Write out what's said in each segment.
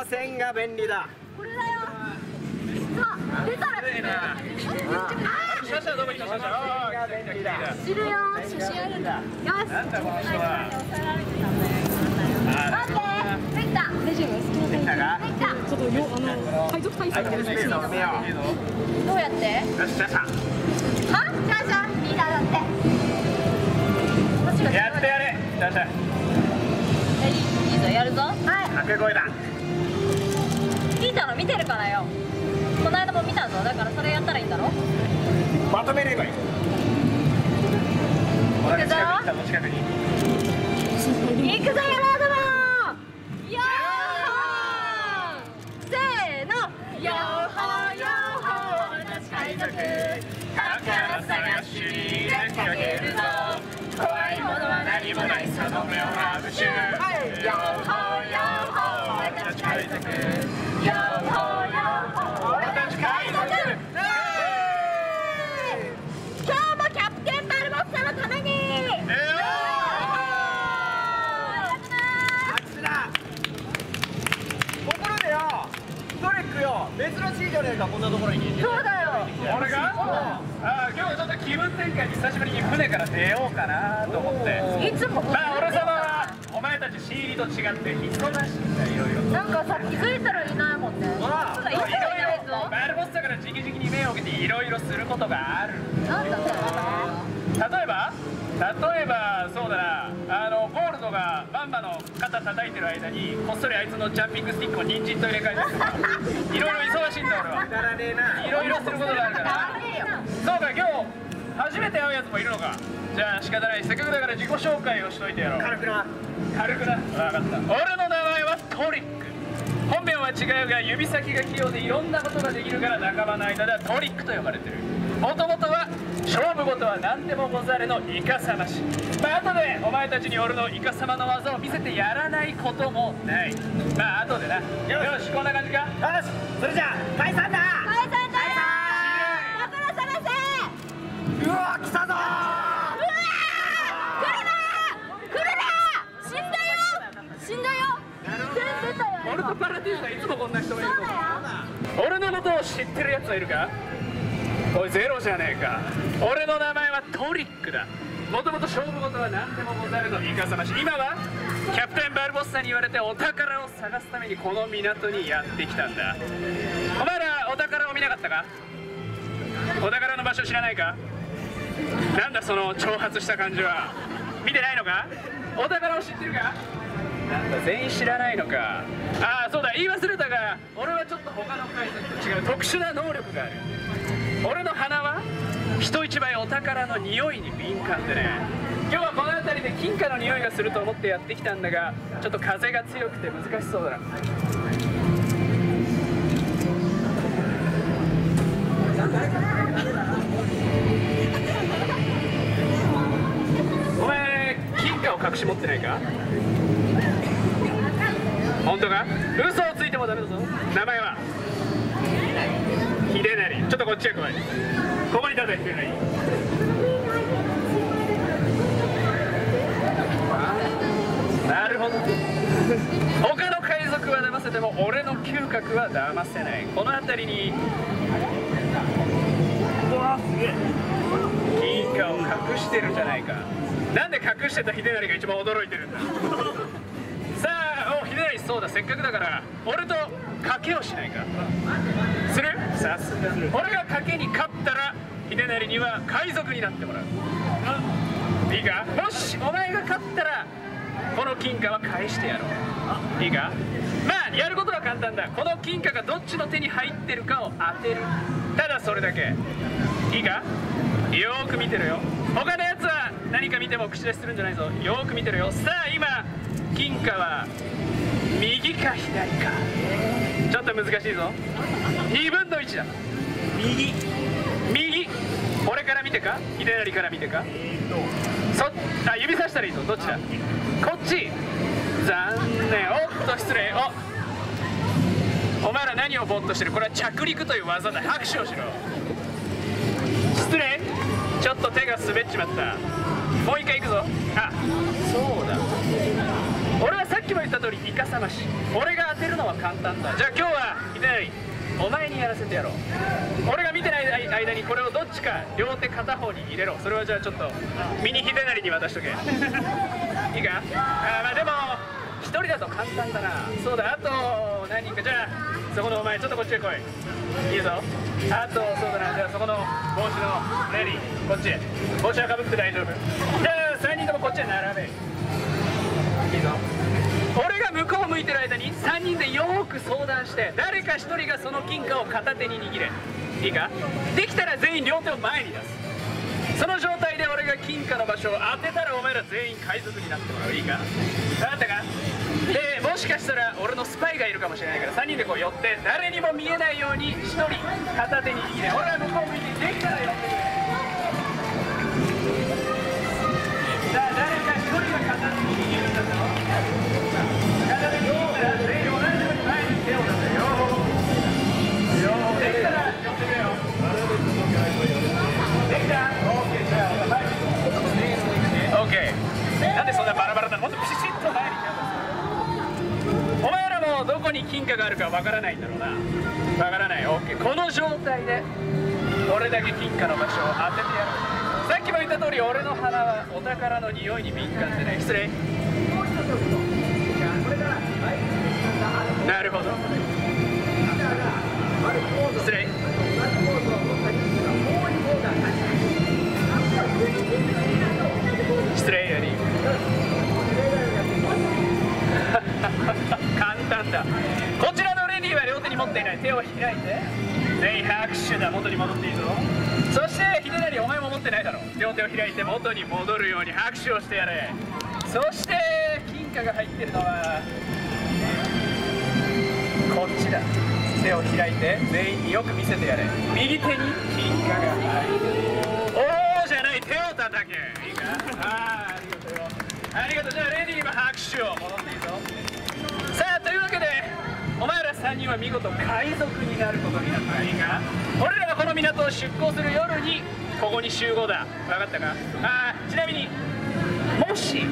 は線が便利だ。これだよ。あ出たらシャシャどこ行きましたあが便利だ知るよ写真あるんだ。よしなんだこの人は待ってできた。大丈夫できた。かできた。ちょっとよあの海賊体操はいスどうやってうよしシャシャはじゃあじゃあリーダーだってやってやれシャシャえいいいいぞやるぞはい掛け声だリーダーの見てるからよ。この間も見たぞ。だからそれやったらいいんだろ。まとめればいい。お近くに来たの近くに。行くぞよーせーのよーほーよーほー同じ海賊宝探しに出かけるぞ怖いものは何もないその目をまぶしゅよーほーよーほー俺たち海賊よーほーよーほー俺たち海賊今日もキャプテンバルボッサのためにあっちだところでよトリックよ珍しいじゃねえかこんなところに。そうだよ。俺が？ああ今日はちょっと気分転換に久しぶりに船から出ようかなと思って。いつもまあ俺様はお前たち C 入りと違って忙しいんだいろいろとなんかさ気づいたらいないもんね。あそうだいつもいないぞ。バルボッサから直々に目を向けていろいろすることがある。なんだ例えば？例えばそうだな。あのゴールドがバンバの肩叩いてる間にこっそりあいつのジャンピングスティックを人参と入れ替えたりとかいろいろ忙しいんだ俺は。いろいろすることがあるから。そうか今日初めて会うやつもいるのか。じゃあ仕方ないせっかくだから自己紹介をしといてやろう。軽くな。軽くな。分かった。俺の名前はトリック。本名は違うが指先が器用でいろんなことができるから仲間の間ではトリックと呼ばれてる。もともとは勝負事は何でもござれのイカサマしまあ後でお前たちに俺のイカサマの技を見せてやらないこともない。まあ後でな。よし。こんな感じか？よし。それじゃあ解散だ。解散だよ。宝探せう。わ来たぞ。うわー来るな。来るな。死んだよ。死んだよ。全出たよ俺とパラディーズはいつもこんな人がいる俺のことを知ってるやつはいるか？おいゼロじゃねえか。俺の名前はトリックだ。もともと勝負事は何でもござるのイカサマし今はキャプテンバルボッサに言われてお宝を探すためにこの港にやってきたんだ。お前らお宝を見なかったか？お宝の場所知らないか？なんだその挑発した感じは？見てないのか？お宝を知ってるか？なんだ全員知らないのか？ああそうだ。言い忘れたが俺はちょっと他の海賊と違う特殊な能力がある。俺の鼻は？人一倍お宝の匂いに敏感でね。今日はこの辺りで金貨の匂いがすると思ってやってきたんだがちょっと風が強くて難しそうだな。お前金貨を隠し持ってないか？本当か？嘘をついてもダメだぞ。名前は？秀成ちょっとこっちへ来いここに立て秀成なる。ほど他の海賊は騙せても俺の嗅覚は騙せないこの辺りにうわすげえ金貨を隠してる。じゃないかなんで隠してた秀成が一番驚いてる。んださあお秀成そうだせっかくだから俺と賭けをしないか俺が賭けに勝ったら秀成には海賊になってもらう。いいか？もしお前が勝ったらこの金貨は返してやろう。いいか？まあやることは簡単だ。この金貨がどっちの手に入ってるかを当てる。ただそれだけ。いいか？よーく見てるよ。他のやつは何か見ても口出しするんじゃないぞ。よーく見てるよ。さあ今金貨は右か左か。ちょっと難しいぞ。2分の1だ。右。右。俺から見てか？秀成から見てか？そあ指さしたらいいぞ。どっちだ？こっち。残念。おっと失礼。お。お前ら何をぼーっとしてる？これは着陸という技だ。拍手をしろ。失礼。ちょっと手が滑っちまった。もう一回行くぞ。あそうだ。俺はさっきも言った通りイカサマシ。俺が当てるのは簡単だ。じゃあ今日は秀成お前にやらせてやろう。俺が見てない間にこれをどっちか両手片方に入れろ。それはじゃあちょっとミニ秀成に渡しとけ。いいか？あまあでも一人だと簡単だな。そうだ。あと何人か。じゃあそこのお前ちょっとこっちへ来い。いいぞ。あとそうだな。じゃあそこの帽子のレディー。こっちへ。帽子はかぶって大丈夫。じゃあ3人ともこっちへ並べ。いいぞ。俺が向こう向いてる間に3人でよーく相談して誰か1人がその金貨を片手に握れ。いいか？できたら全員両手を前に出す。その状態で俺が金貨の場所を当てたらお前ら全員海賊になってもらう。いいか？分かったか？でもしかしたら俺のスパイがいるかもしれないから3人でこう寄って誰にも見えないように1人片手に握れ。俺は向こう向いてできたら寄ってくれさあ誰？こに金貨があるかわからないんだろうな。わからない。OK この状態で俺だけ金貨の場所を当ててやるさっきも言った通り俺の鼻はお宝の匂いに敏感でね。失礼。なるほど。失礼。ってないだろ。両手を開いて元に戻るように拍手をしてやれ。そして金貨が入ってるのはこっちだ。手を開いて全員によく見せてやれ。右手に金貨が入る。おーじゃない手を叩け。いいか？あーありがとう。よありがとう。じゃあレディーも拍手を戻っていいぞ。さあというわけでお前ら3人は見事海賊になることになった。いいか？俺らがこの港を出港する夜にここに集合だ。分かったか？あちなみにもし来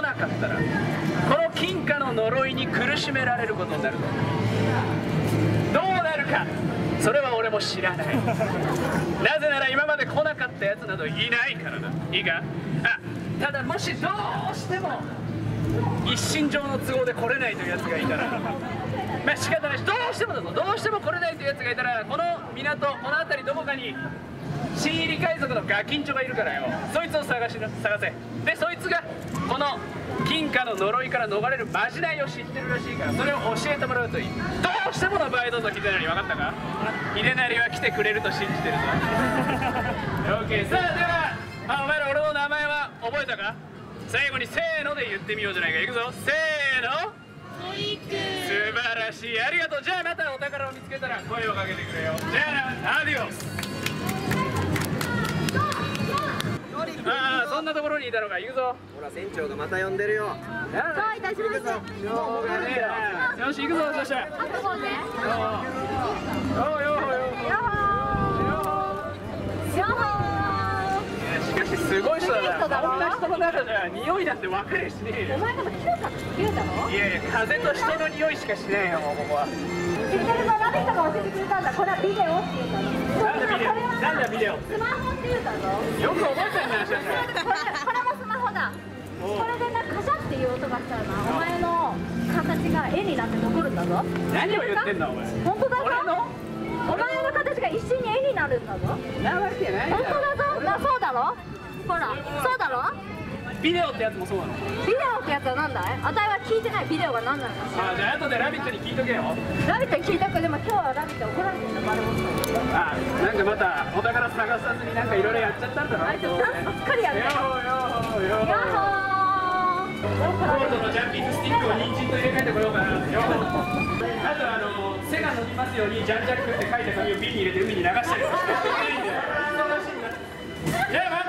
なかったらこの金貨の呪いに苦しめられることになるとどうなるか？それは俺も知らない。なぜなら今まで来なかったやつなどいないからだ。いいか？あただもしどうしても一身上の都合で来れないというやつがいたらまあ仕方ない。しどうしてもだぞ。どうしても来れないというやつがいたらこの港この辺りどこかに新入り海賊のガキンチョがいるからよ。そいつを探しな探せ。でそいつがこの金貨の呪いから逃れるまじないを知ってるらしいからそれを教えてもらうといい。どうしてもの場合どうぞ秀成分かったか？秀成は来てくれると信じてるぞ。OK さあではあお前ら俺の名前は覚えたか？最後にせーので言ってみようじゃないか。いくぞ。せーの。素晴らしい。ありがとう。じゃあまたお宝を見つけたら声をかけてくれよ。じゃあなアディオ。スああそんなところにいたのか行くぞほら船長がまた呼んでるよどうい。たしましてしょうがねえなよし行くぞそしたらあそこねよよよよよほーよほーしかしすごい人だな。こんな人の中じゃ匂いなんて分かりゃしねえよ。お前でも切れた切れたのいやいや風と人の匂いしかしねえよもうここは。知ってるぞラビットが教えてくれたんだ。これはビデオって言うんだぞなんでビデオなんだビデオスマホって。言うんだぞよく覚えてるなしかしこれこれもスマホだ。これでなカシャっていう音がしたらなお前の形が絵になって残るんだぞ。何を言ってんだお前。本当だの？お前の形が一瞬に絵になるんだぞ。なわけないだろそうだろ？ビデオってやつもそうなの。ビデオってやつは何だい？あたいは聞いてないビデオが何なのあじゃあ後で「ラビット!」に聞いとけよ。ラビット聞いたくでも今日はラビット怒られてるんだ丸本あなんかまたお宝探さずになんかいろいろやっちゃったんだろあいつダンスばっかりやるよよーよーヤッホーコートのジャンピングスティックを人参と入れ替えてこようかなよあとあの背が伸びますようにジャンジャックって書いた紙を瓶に入れて海に流したりてじゃあ